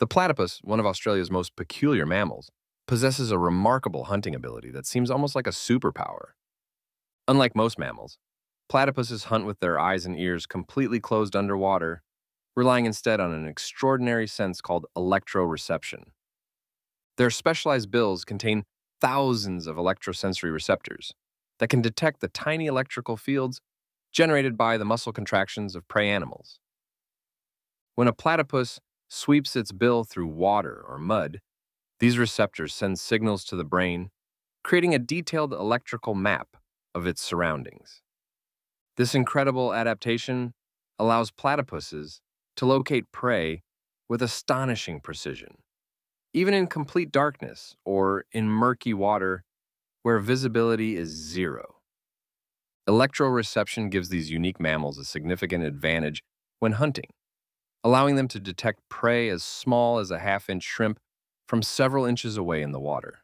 The platypus, one of Australia's most peculiar mammals, possesses a remarkable hunting ability that seems almost like a superpower. Unlike most mammals, platypuses hunt with their eyes and ears completely closed underwater, relying instead on an extraordinary sense called electroreception. Their specialized bills contain thousands of electrosensory receptors that can detect the tiny electrical fields generated by the muscle contractions of prey animals. When a platypus sweeps its bill through water or mud, these receptors send signals to the brain, creating a detailed electrical map of its surroundings. This incredible adaptation allows platypuses to locate prey with astonishing precision, even in complete darkness or in murky water where visibility is zero. Electroreception gives these unique mammals a significant advantage when hunting, allowing them to detect prey as small as a half-inch shrimp from several inches away in the water.